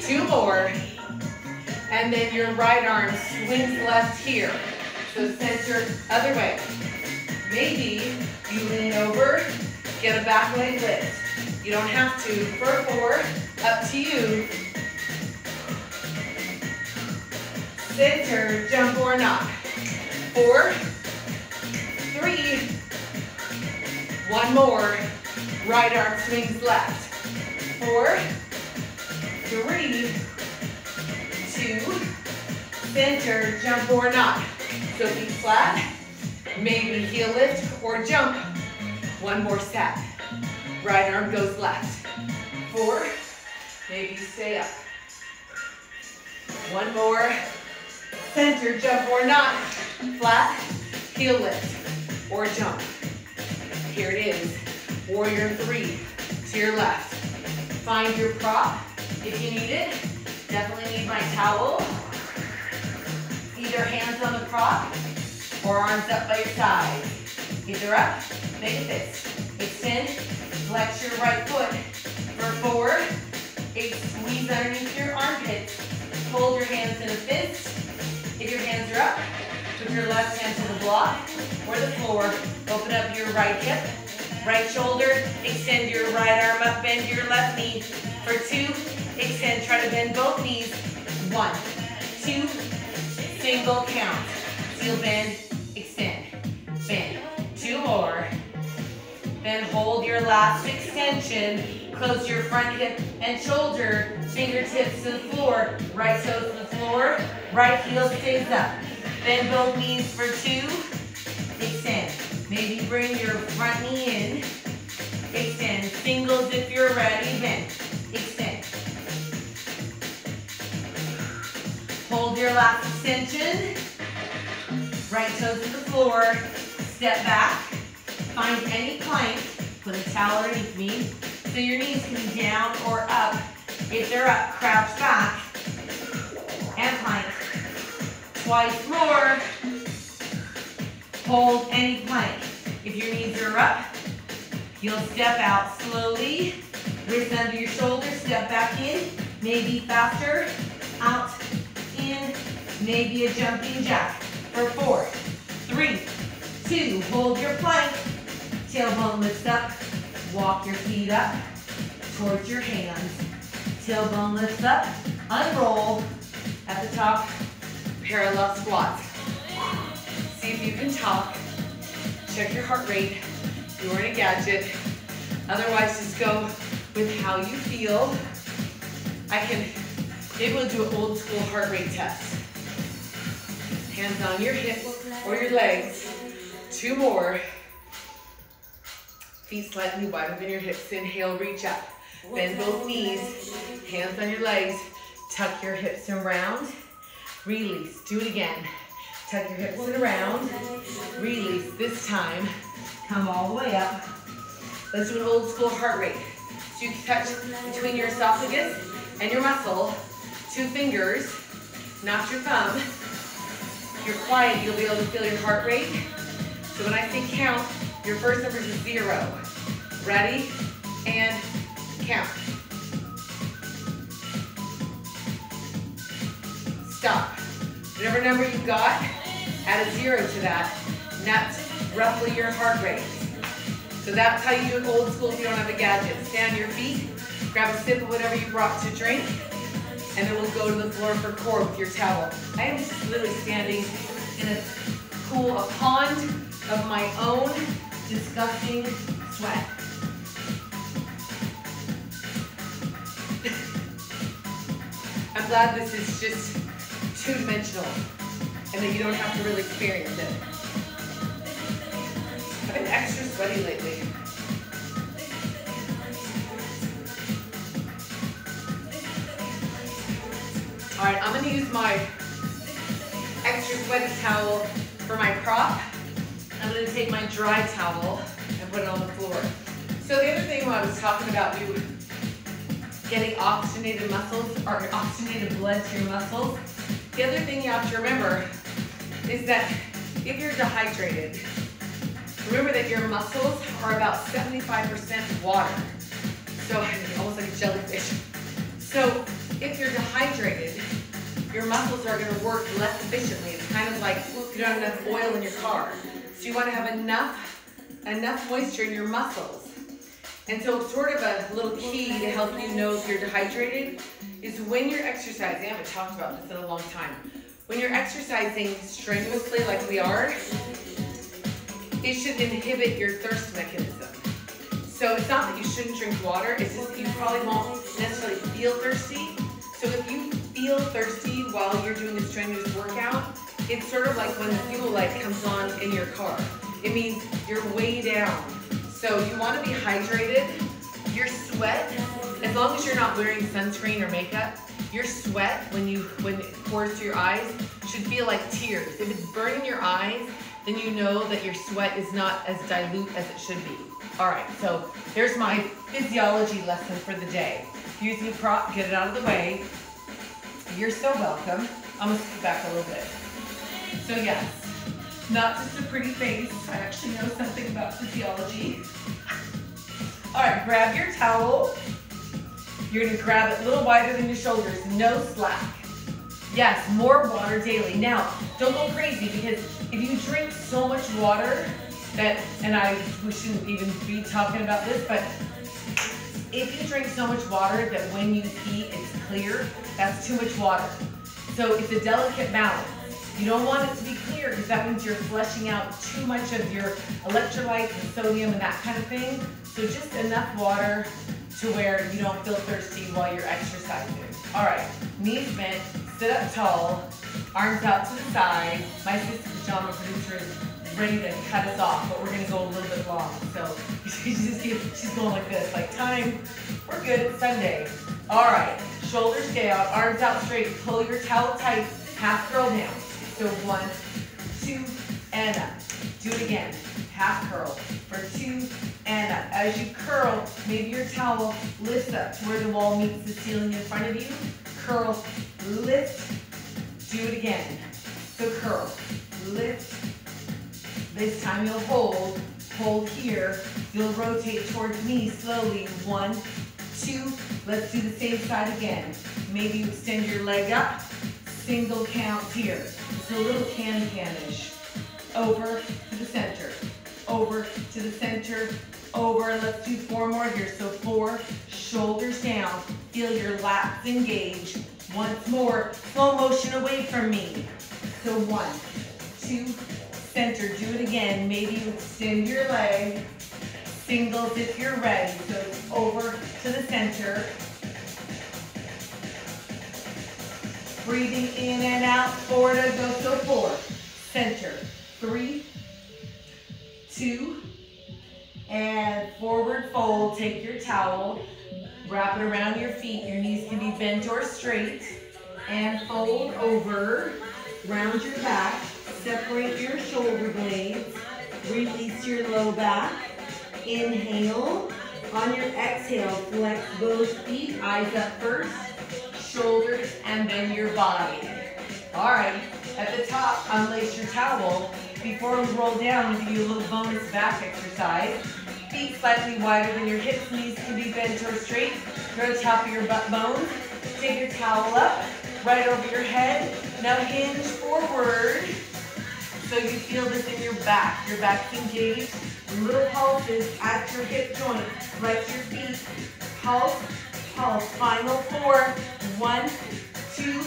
Two more. And then your right arm swings left here. So center other way. Maybe you lean over, get a back leg lift. You don't have to. For four, up to you. Center, jump or knock. Four, three, one more. Right arm swings left. Four, three, two, center, jump or knock. So feet flat, maybe heel lift or jump. One more set. Right arm goes left. Four, maybe stay up. One more, center, jump or not. Flat, heel lift or jump. Here it is, warrior three to your left. Find your prop if you need it. Definitely need my towel. Either hands on the prop or arms up by your side. Either up, make a fist. Extend, flex your right foot for four. Eight, squeeze underneath your armpits. Hold your hands in a fist. If your hands are up, put your left hand to the block or the floor. Open up your right hip, right shoulder. Extend your right arm up, bend your left knee. For two, extend, try to bend both knees. One, two, single count. Seal bend, extend, bend. Two more. Then hold your last extension. Close your front hip and shoulder. Fingertips to the floor. Right toes to the floor. Right heel stays up. Bend both knees for two. Extend. Maybe bring your front knee in. Extend. Singles if you're ready. Bend. Extend. Hold your last extension. Right toes to the floor. Step back. Find any plank. Put a towel underneath me. So your knees can be down or up. If they're up, crouch back. And plank. Twice more. Hold any plank. If your knees are up, you'll step out slowly. Wrist under your shoulder, step back in. Maybe faster. Out, in, maybe a jumping jack. For four, three, two, hold your plank. Tailbone lifts up. Walk your feet up towards your hands. Tailbone lifts up. Unroll at the top. Parallel squats. See if you can talk. Check your heart rate. You are in a gadget. Otherwise, just go with how you feel. I can, maybe we'll do an old school heart rate test. Hands on your hips or your legs. Two more. Feet slightly wider than your hips. Inhale, reach up. Bend both knees. Hands on your legs. Tuck your hips around. Release. Do it again. Tuck your hips around. Release. This time, come all the way up. Let's do an old school heart rate. So you can touch between your esophagus and your muscle. Two fingers, not your thumb. If you're quiet, you'll be able to feel your heart rate. So when I say count, your first number is zero. Ready? And count. Stop. Whatever number you got, add a zero to that. And that's roughly your heart rate. So that's how you do it old school if you don't have a gadget. Stand on your feet, grab a sip of whatever you brought to drink, and then we'll go to the floor for core with your towel. I am just literally standing in a pool, a pond of my own disgusting sweat. I'm glad this is just two-dimensional and that you don't have to really experience it. I've been extra sweaty lately. All right, I'm gonna use my extra sweaty towel for my prop. I'm gonna take my dry towel and put it on the floor. So the other thing I was talking about you getting oxygenated muscles or oxygenated blood to your muscles, the other thing you have to remember is that if you're dehydrated, Remember that your muscles are about 75% water. So almost like a jellyfish. So if you're dehydrated, your muscles are gonna work less efficiently. It's kind of like you don't have enough oil in your car. So you wanna have enough, enough moisture in your muscles. And so sort of a little key to help you know if you're dehydrated is when you're exercising, I haven't talked about this in a long time. When you're exercising strenuously like we are, it should inhibit your thirst mechanism. So it's not that you shouldn't drink water, it's just that you probably won't necessarily feel thirsty. So if you feel thirsty while you're doing a strenuous workout, it's sort of like when the fuel light comes on in your car. It means you're way down. So you want to be hydrated. Your sweat, as long as you're not wearing sunscreen or makeup, your sweat when you when it pours to your eyes should feel like tears. If it's burning your eyes, then you know that your sweat is not as dilute as it should be. All right, so there's my physiology lesson for the day. Use the prop, get it out of the way. You're so welcome. I'm gonna scoot back a little bit. So yes, not just a pretty face. I actually know something about physiology. All right, grab your towel. You're gonna grab it a little wider than your shoulders, no slack. Yes, more water daily. Now, don't go crazy because if you drink so much water that, and I, we shouldn't even be talking about this, but if you drink so much water that when you pee it's clear, that's too much water. So it's a delicate balance. You don't want it to be clear because that means you're flushing out too much of your electrolytes and sodium and that kind of thing. So just enough water to where you don't feel thirsty while you're exercising. All right, knees bent, sit up tall, arms out to the side. My sister, John, producer, is ready to cut us off, but we're gonna go a little bit long. So she's, she's going like this, like time, we're good, it's Sunday. All right, shoulders down, arms out straight, pull your towel tight, half curl down. So one, two, and up. Do it again, half curl for two, and up. As you curl, maybe your towel lifts up to where the wall meets the ceiling in front of you. Curl, lift, do it again. So curl, lift. This time you'll hold, hold here. You'll rotate towards me slowly. One, two. Let's do the same side again. Maybe you extend your leg up. Single count here. It's a little can-can-ish. Over to the center. Over to the center. Over. Let's do four more here. So four, shoulders down. Feel your lats engage. Once more, slow motion away from me. So one, two, center. Do it again. Maybe you extend your leg. Singles if you're ready. So over to the center. Breathing in and out. Go. So four. Center. Three, two, and forward fold. Take your towel. Wrap it around your feet. Your knees can be bent or straight. And fold over. Round your back. Separate your shoulder blades. Release your low back. Inhale. On your exhale, flex both feet. Eyes up first. Shoulders and then your body. All right. At the top, unlace your towel. Before we roll down, give you a little bonus back exercise. Feet slightly wider than your hips, knees can be bent or straight. To top of your butt bones. Take your towel up, right over your head. Now hinge forward. So you feel this in your back. Your back's engaged. Little pulses at your hip joint. Right your feet. Pulse, pulse. Final four. One, two,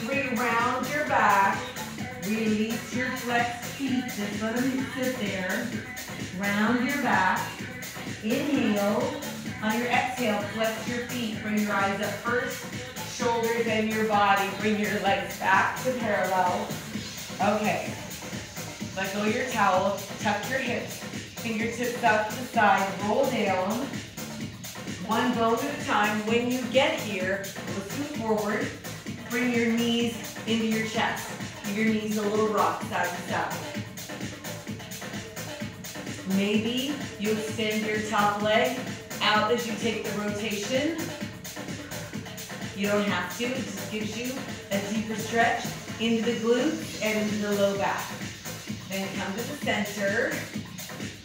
three. Round your back. Release your flexed feet. Just let them sit there. Round your back. Inhale. On your exhale, flex your feet. Bring your eyes up first. Shoulders and your body. Bring your legs back to parallel. Okay. Let go of your towel. Tuck your hips. Fingertips out to the side. Roll down. One bone at a time. When you get here, let's move forward. Bring your knees into your chest. Give your knees a little rock side to side. Maybe you extend your top leg out as you take the rotation. You don't have to, it just gives you a deeper stretch into the glutes and into the low back. Then come to the center.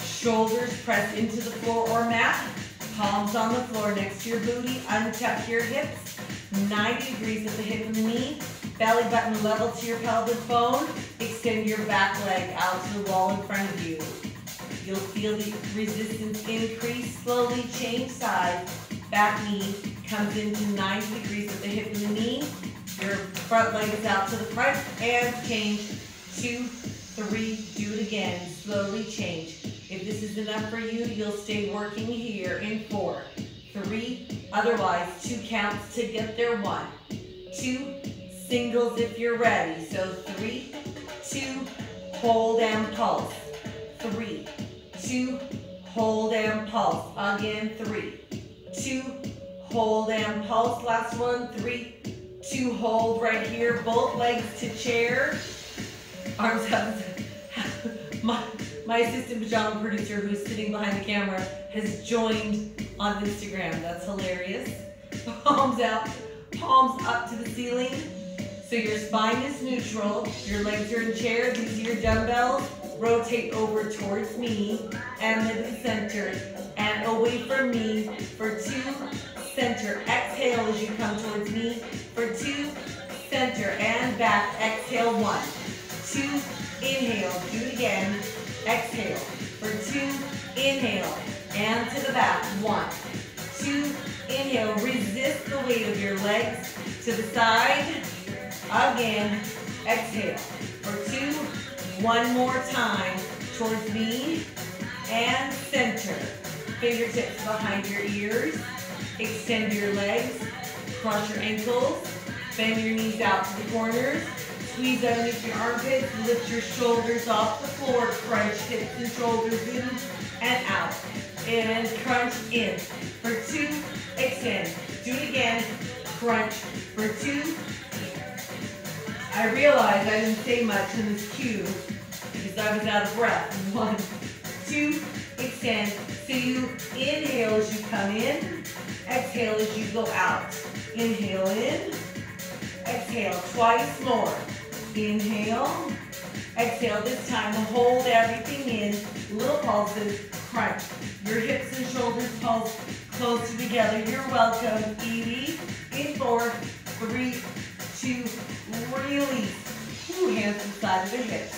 Shoulders press into the floor or mat. Palms on the floor next to your booty. Untuck your hips. 90 degrees at the hip and the knee. Belly button level to your pelvic bone. Extend your back leg out to the wall in front of you. You'll feel the resistance increase. Slowly change sides. Back knee comes into 90 degrees at the hip and the knee. Your front leg is out to the front and change. Two, three, do it again. Slowly change. If this is enough for you, you'll stay working here in four, three, otherwise two counts to get there. One, two, singles if you're ready. So three, two, hold and pulse. Three, two, hold and pulse. Again, three, two, hold and pulse. Last one, three, two, hold right here. Both legs to chair. Arms up. My, assistant pajama producer who's sitting behind the camera has joined on Instagram. That's hilarious. Palms out, palms up to the ceiling. So your spine is neutral, your legs are in chair, these are your dumbbells. Rotate over towards me and then center and away from me for two, center. Exhale as you come towards me for two, center and back. Exhale, one, two, inhale, do it again. Exhale for two, inhale and to the back. One, two, inhale. Resist the weight of your legs to the side. Again, exhale for two, one more time towards me and center. Fingertips behind your ears. Extend your legs, cross your ankles, bend your knees out to the corners. Squeeze underneath your armpits, lift your shoulders off the floor, crunch hips and shoulders in and out. And crunch in. For two, extend. Do it again, crunch. For two, I realized I didn't say much in this cue because I was out of breath. One, two, extend. So you inhale as you come in, exhale as you go out. Inhale in, exhale twice more. Inhale, exhale. This time hold everything in. Little pulses, crunch. Your hips and shoulders pulse closer together. You're welcome. Edie, in four, three, two, release. Ooh, hands to the side of the hips.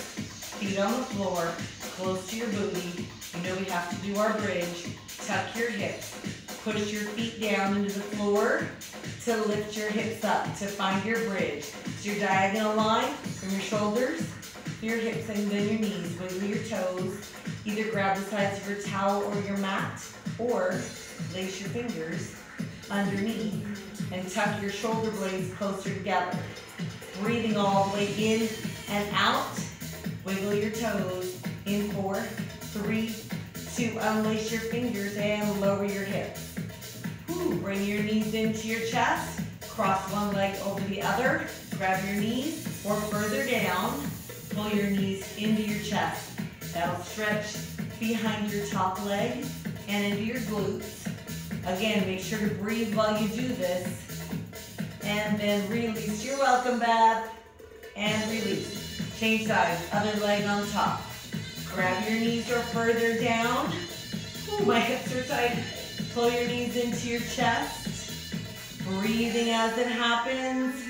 Feet on the floor, close to your booty. You know we have to do our bridge. Tuck your hips. Push your feet down into the floor to lift your hips up to find your bridge. It's your diagonal line from your shoulders to your hips and then your knees. Wiggle your toes. Either grab the sides of your towel or your mat or lace your fingers underneath and tuck your shoulder blades closer together. Breathing all the way in and out. Wiggle your toes in four, three, two. Unlace your fingers and lower your hips. Bring your knees into your chest. Cross one leg over the other. Grab your knees or further down. Pull your knees into your chest. That'll stretch behind your top leg and into your glutes. Again, make sure to breathe while you do this. And then release. You're welcome, back And release. Change sides, other leg on top. Grab your knees or further down. Ooh, my hips are tight. Pull your knees into your chest. Breathing as it happens.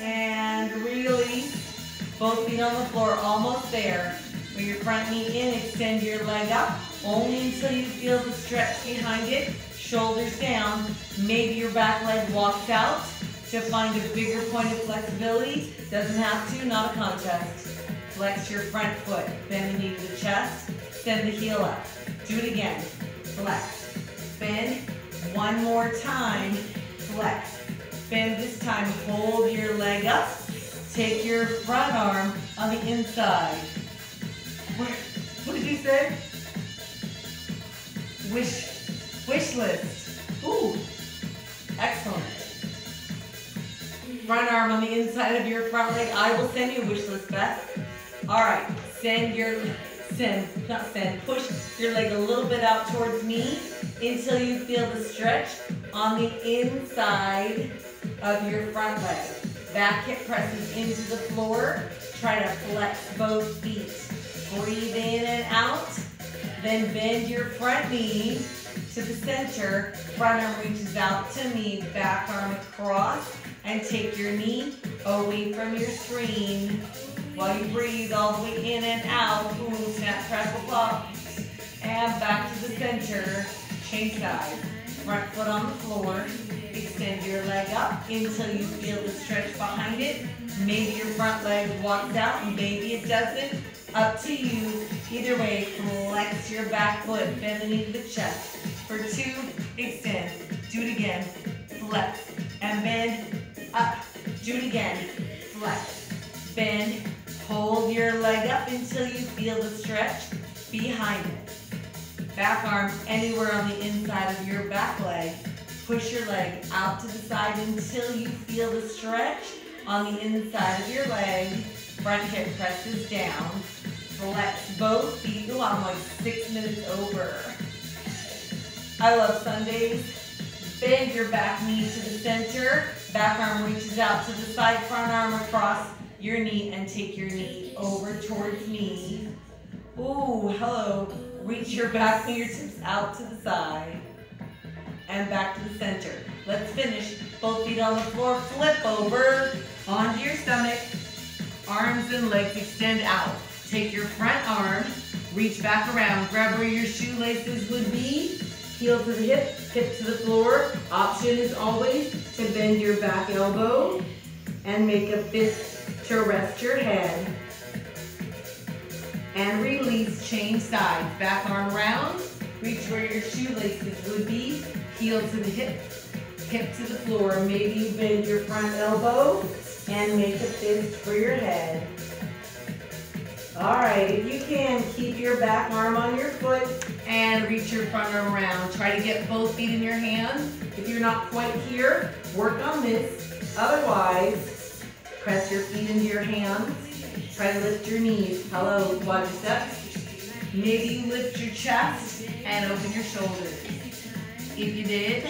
And release. Both feet on the floor, almost there. Bring your front knee in, extend your leg up. Only until you feel the stretch behind it. Shoulders down. Maybe your back leg walks out to find a bigger point of flexibility. Doesn't have to, not a contest. Flex your front foot. Bend the knee to the chest. Send the heel up. Do it again. Flex. Bend. One more time. Flex. Bend this time. Hold your leg up. Take your front arm on the inside. What, what did you say? Wish, wish list. Ooh, excellent. Front arm on the inside of your front leg. I will send you a wish list, Beth. All right, send your, send, not send, push your leg a little bit out towards me until you feel the stretch on the inside of your front leg. Back hip presses into the floor. Try to flex both feet. Breathe in and out. Then bend your front knee to the center. Front arm reaches out to me, back arm across, and take your knee away from your screen. While you breathe all the way in and out, boom, snap, crackle, pop. And back to the center, change sides. Front foot on the floor, extend your leg up until you feel the stretch behind it. Maybe your front leg walks out, maybe it doesn't. Up to you. Either way, flex your back foot, bend the knee to the chest. For two, extend. Do it again. Flex and bend. Up. Do it again. Flex. Bend. Hold your leg up until you feel the stretch behind it. Back arm anywhere on the inside of your back leg. Push your leg out to the side until you feel the stretch on the inside of your leg. Front hip presses down. Flex both feet. Oh, I'm like six minutes over. I love Sundays. Bend your back knee to the center. Back arm reaches out to the side, front arm across your knee and take your knee over towards me. Ooh, hello. Reach your back fingertips out to the side and back to the center. Let's finish. Both feet on the floor, flip over onto your stomach. Arms and legs extend out. Take your front arm, reach back around, grab where your shoelaces would be, heel to the hip, hip to the floor. Option is always to bend your back elbow and make a fist to rest your head. And release, change sides. Back arm round, reach where your shoelaces would be, heel to the hip, hip to the floor. Maybe bend your front elbow and make a fist for your head. All right, if you can, keep your back arm on your foot and reach your front arm around. Try to get both feet in your hands. If you're not quite here, work on this. Otherwise, press your feet into your hands. Try to lift your knees. Hello, quadriceps. Maybe you lift your chest and open your shoulders. If you did,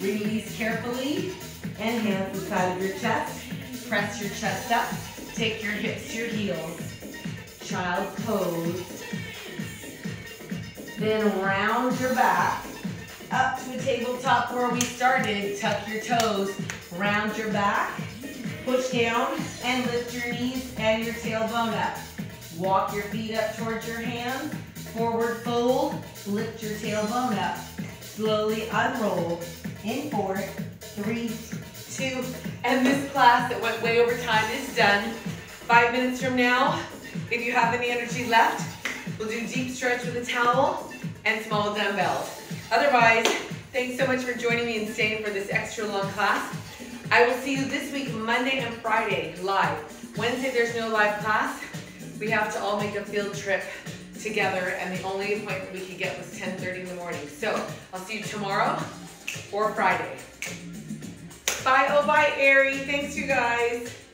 release carefully and hands inside of your chest. Press your chest up. Take your hips to your heels child pose. Then round your back up to a tabletop where we started. Tuck your toes, round your back, push down and lift your knees and your tailbone up. Walk your feet up towards your hands, forward fold, lift your tailbone up. Slowly unroll in four, three, two, and this class that went way over time is done. Five minutes from now, if you have any energy left, we'll do deep stretch with a towel and small dumbbells. Otherwise, thanks so much for joining me and staying for this extra long class. I will see you this week, Monday and Friday, live. Wednesday, there's no live class. We have to all make a field trip together, and the only appointment we could get was 10.30 in the morning. So, I'll see you tomorrow or Friday. Bye, oh bye, Ari. Thanks, you guys.